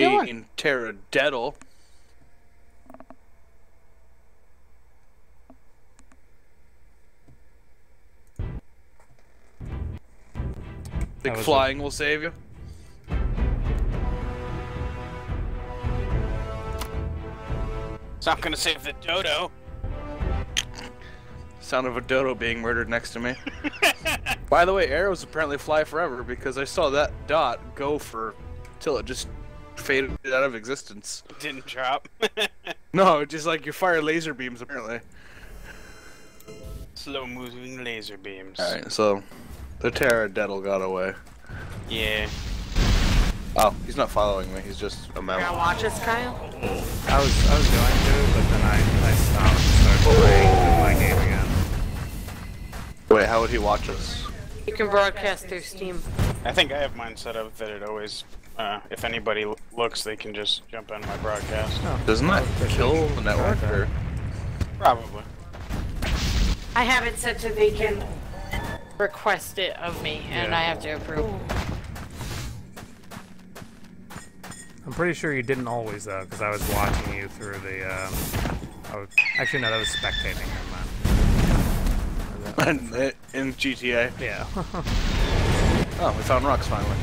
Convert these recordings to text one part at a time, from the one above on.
you mean doing? pterodactyl? Think was a- flying will save you? It's not gonna save the dodo. Sound of a dodo being murdered next to me. By the way, arrows apparently fly forever because I saw that dot go for till it just faded out of existence. Didn't drop. No, just like you fire laser beams apparently. Slow moving laser beams. Alright, so the pterodactyl got away. Yeah. Oh, he's not following me, he's just a You gonna watch us, Kyle? I was I was going to, but then I, I stopped and started playing my game again. Wait, how would he watch us? You can broadcast through Steam. I think I have mine set up that it always, uh, if anybody looks, they can just jump on my broadcast. Doesn't that kill the network or? Probably. I have it set to they can request it of me, and Yeah. I have to approve. I'm pretty sure you didn't always though, because I was watching you through the. Um, I was, actually, no, that was spectating. Never mind. in, in GTA. Yeah. Oh, we found rocks finally.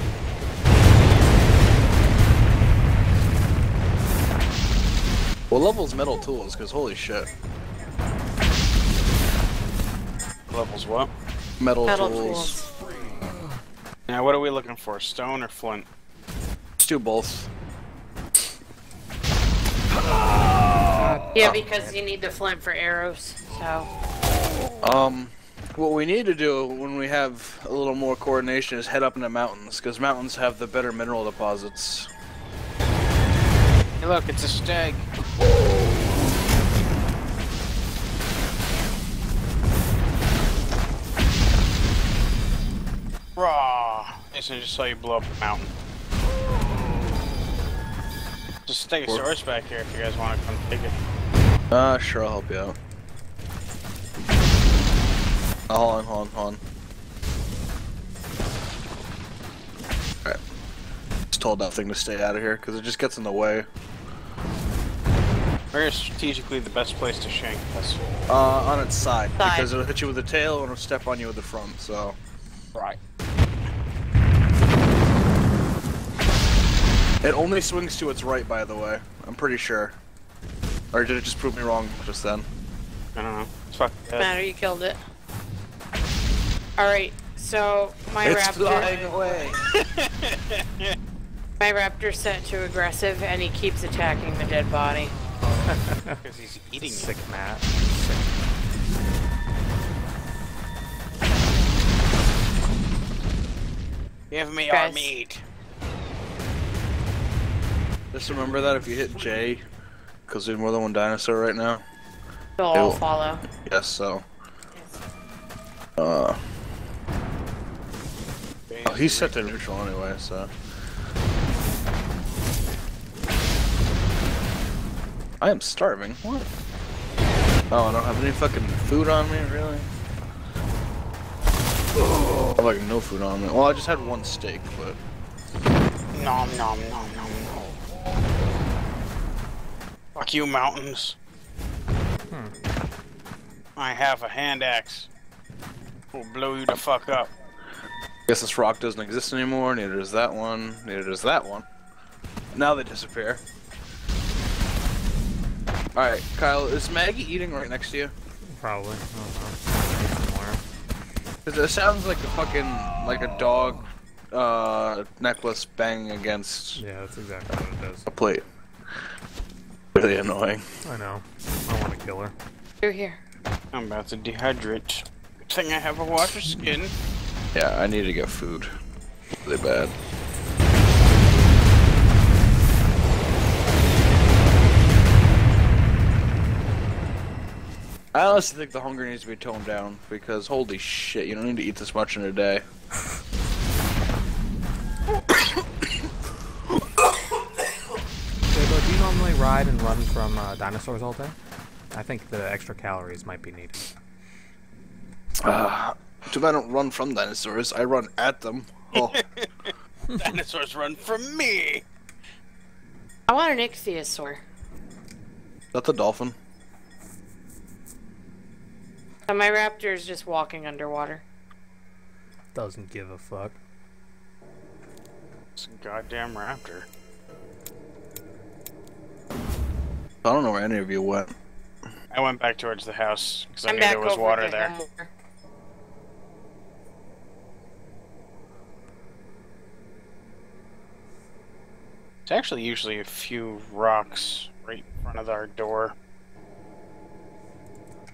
What level's metal tools? Because holy shit. Levels what? Metal, Metal tools. tools. Now, what are we looking for? Stone or flint? Let's do both. Yeah, because you need the flint for arrows. So Um, what we need to do when we have a little more coordination is head up in the mountains, because mountains have the better mineral deposits. Hey, look, it's a stag. Raw. Yes, I just saw you blow up a mountain. Just take a source back here if you guys want to come take it. Uh, sure, I'll help you out. Oh, hold on, hold on, hold on. Alright. Just told that thing to stay out of here, because it just gets in the way. Where is strategically the best place to shank this? Uh, on its side, Side. because it'll hit you with the tail and it'll step on you with the front, so... Right. It only swings to its right, by the way. I'm pretty sure. Or did it just prove me wrong just then? I don't know. It's fuck dead. matter, you killed it. All right, so my raptor, flying away! my raptor's set to aggressive, and he keeps attacking the dead body. Because he's eating it. Sick Matt. Sick. Give me Guys. our meat. Just remember that if you hit J, because there's more than one dinosaur right now. They'll all Ew. follow. Yes, so. Uh, oh, he's set to neutral anyway, so. I am starving. What? Oh, I don't have any fucking food on me, really? I have like no food on me. Well, I just had one steak, but. Nom nom nom nom nom. Fuck you, mountains. Hmm. I have a hand axe. Will blow you the fuck up. Guess this rock doesn't exist anymore, neither does that one, neither does that one. Now they disappear. Alright, Kyle, is Maggie eating right next to you? Probably. I don't know. Cause it sounds like a fucking, like a dog, uh, necklace banging against Yeah, that's exactly what it does. a plate. Really annoying. I know. I want to kill her. You're here. I'm about to dehydrate. Good thing I have a water skin. Yeah, I need to get food. Really bad. I honestly think the hunger needs to be toned down because holy shit, you don't need to eat this much in a day. Jago, do you normally ride and run from uh, dinosaurs all day? I think the extra calories might be needed. Uh, too bad I don't run from dinosaurs. I run at them. Oh, Dinosaurs run from me. I want an ichthyosaur. Is that the dolphin? So my raptor is just walking underwater. Doesn't give a fuck. It's a goddamn raptor. I don't know where any of you went. I went back towards the house because I I'm knew back there was water to there. Elmore. It's actually usually a few rocks right in front of our door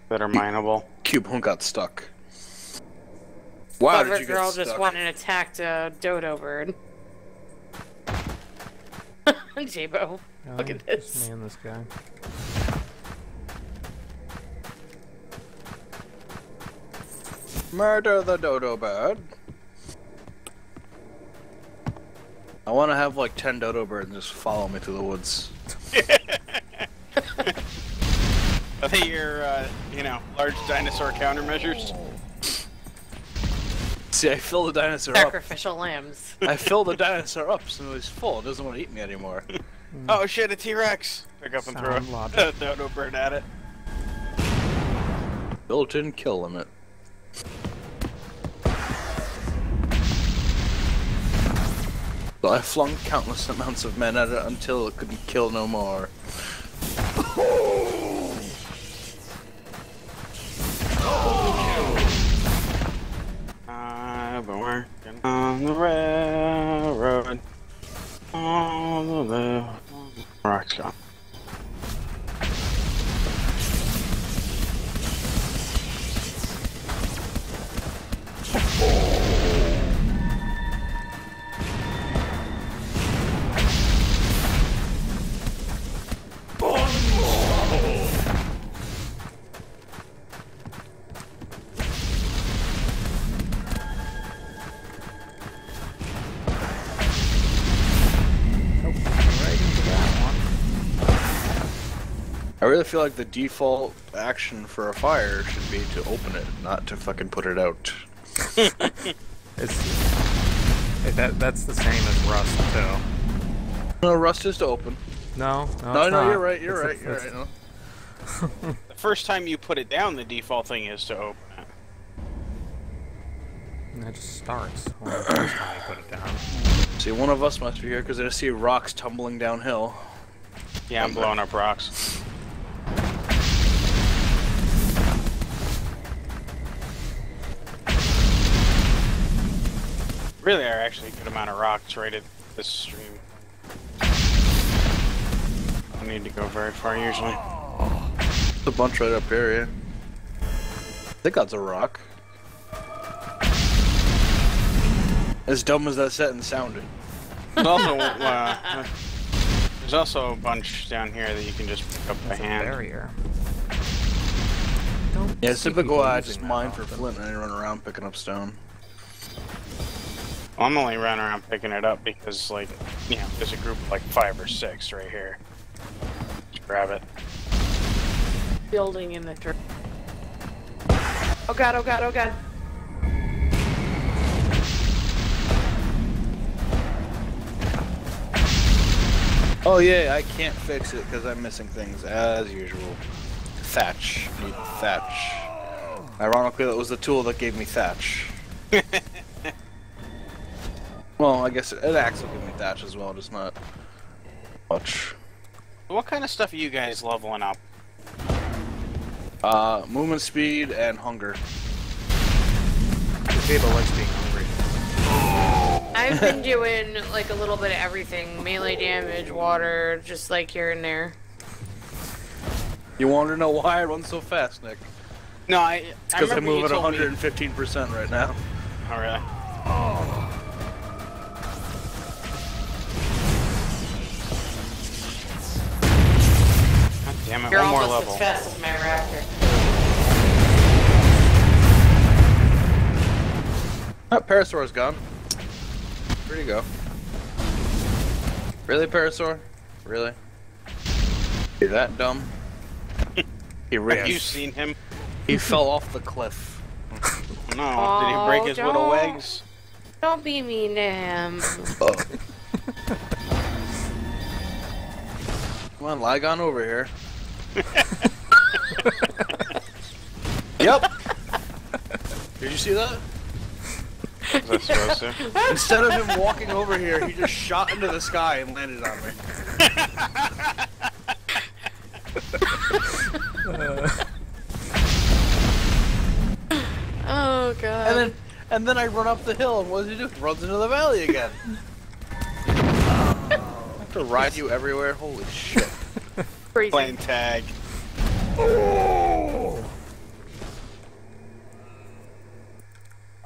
that are mineable. Cube Hunk got stuck. Why Clever did you girl get just stuck? went and attacked a dodo bird. Jabo. Look at this. Me and this guy. Murder the dodo bird. I want to have like 10 dodo birds just follow me through the woods. Are they your, uh, you know, large dinosaur countermeasures? See, I fill the dinosaur up. Sacrificial lambs. I fill the dinosaur up so he's full. It doesn't want to eat me anymore. Oh shit, a T-Rex! Pick up and Sound throw logic. a dodo bird at it. Built-in kill limit. So I flung countless amounts of men at it until it couldn't kill no more. Really feel like the default action for a fire should be to open it, not to fucking put it out. It's hey, that that's the same as rust too. No, rust is to open. No, no, No, it's no, not. you're right, you're It's a- right, you're right. No. The first time you put it down, the default thing is to open it. And it just starts when the first time you put it down. See, one of us must be here because I see rocks tumbling downhill. Yeah, I'm blowing up rocks. Really are actually a good amount of rocks right at this stream. I need to go very far usually. There's a bunch right up here, yeah. I think that's a rock. As dumb as that sentence sounded. There's also uh, there's also a bunch down here that you can just pick up by hand. barrier. Don't Yeah, it's see typical people I just mine for often. flint and I run around picking up stone. I'm only running around picking it up because, like, you know, there's a group of like five or six right here. Just grab it. Building in the dirt. Oh god, oh god, oh god. Oh yeah, I can't fix it because I'm missing things as usual. Thatch. Need thatch. Ironically, that was the tool that gave me thatch. well, I guess an axe will give me thatch as well, just not much. What kind of stuff are you guys leveling up? Uh, movement speed and hunger. People likes being hungry. I've been doing like a little bit of everything. Melee damage, water, just like here and there. You want to know why I run so fast, Nick? No, I. Because I, remember move you at 115% right now. Oh, really? Damn it! You're one more almost level. as fast as my raptor. Oh, Parasaur's gone. Where'd he go? Really, Parasaur? Really? You that dumb? He Have you seen him? He fell off the cliff. No. Did he break Oh, his little legs? Don't be mean to him. Oh. Come on, lag on over here. yep. Did you see that? Was I supposed to? Instead of him walking over here, he just shot into the sky and landed on me. Oh god. And then, and then I run up the hill, and what does he do? Runs into the valley again. I have to ride you everywhere. Holy shit! Crazy. Playing tag. Oh!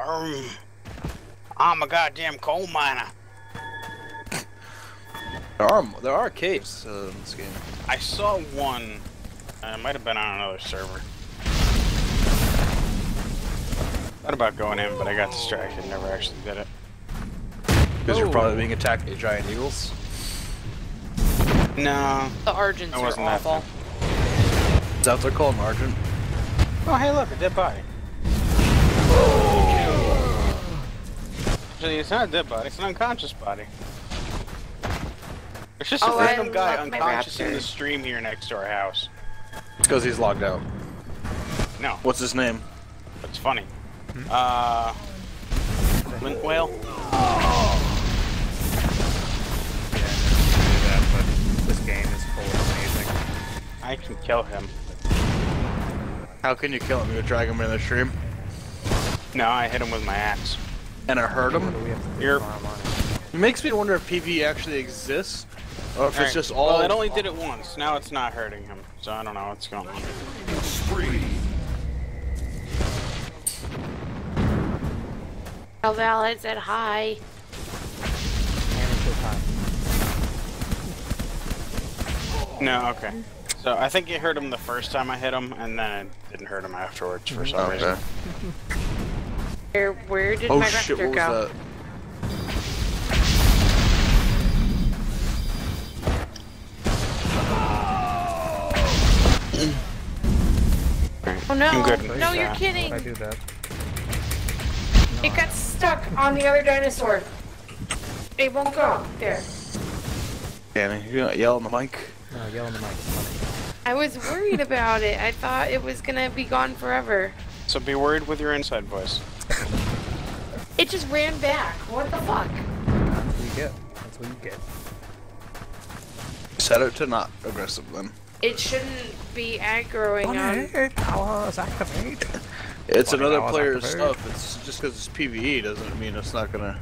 Um, I'm a goddamn coal miner. There are there are caves uh, in this game. I saw one. Uh, it might have been on another server. Thought about going in, but I got distracted. And never actually did it. Because you're probably being attacked by giant eagles. No. The Argents I are wasn't awful. Is that what they're called, Argent? Oh, hey, look, a dead body. Actually, it's not a dead body. It's an unconscious body. There's just Oh, a I random guy unconscious in the stream here next to our house. It's because he's logged out. No, What's his name? it's funny. Uh, Lint whale. I can kill him. How can you kill him? You drag him in the stream, No, I hit him with my axe. and I hurt him. we have to do You're- tomorrow morning? It makes me wonder if PvE actually exists, or if it's Alright, just all. Well, it only did it once. Now it's not hurting him, so I don't know what's going on. Tell Val I said hi. No, okay. So I think it hurt him the first time I hit him, and then it didn't hurt him afterwards for some reason. Where where did Oh my shit! raptor What was go? that? Oh no! I'm good with no, you're that. kidding. I do that. It got stuck on the other dinosaur. It won't go. There. Danny, you gonna yell on the mic? No, yell in the mic. I was worried about it. I thought it was gonna be gone forever. So be worried with your inside voice. It just ran back. What the fuck? That's what you get. That's what you get. Set it to not aggressive then. It shouldn't be aggroing on. powers activate. It's Funny another how I was player's activated. stuff. It's just because it's PvE doesn't mean it's not gonna.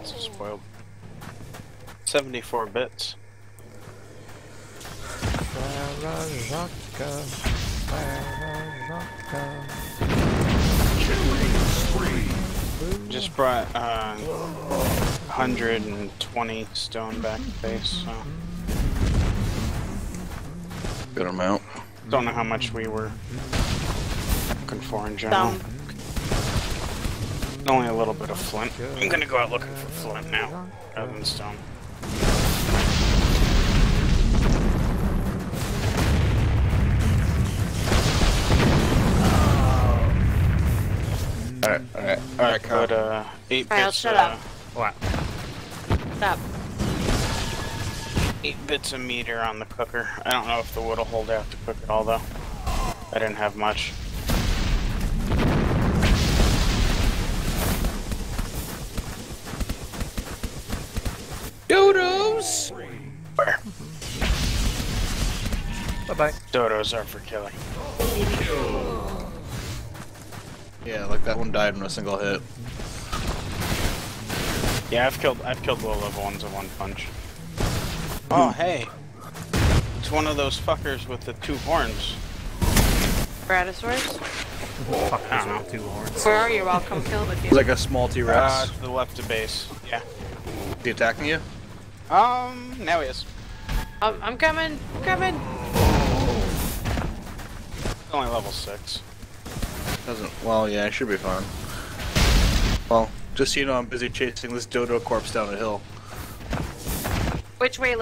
Lots of spoiled. 74 bits. Just brought uh, 120 stone back to base, so Good amount. don't know how much we were looking for in general. Down. Only a little bit of flint. I'm gonna go out looking for flint now, rather than stone. Alright, alright, alright, Kyle. Uh, eight Kyle, bits. shut uh, up. What? Stop. Eight bits of meter on the cooker. I don't know if the wood will hold out to cook it all though. I didn't have much. Bye bye. Dodos aren't for killing. Yeah, like that one died in a single hit. Yeah, I've killed I've killed low level ones in one punch. Oh hey. It's one of those fuckers with the two horns. Bratosaurus? Fuck I don't two horns. Where are you? I'll come kill with It's you. like a small Uh, T-Rex. to the left of base. Yeah. Is he attacking you? Um, now he is. Um, I'm coming. I'm coming. He's only level six. Doesn't. Well, yeah, it should be fine. Well, just so you know, I'm busy chasing this dodo corpse down a hill. Which way?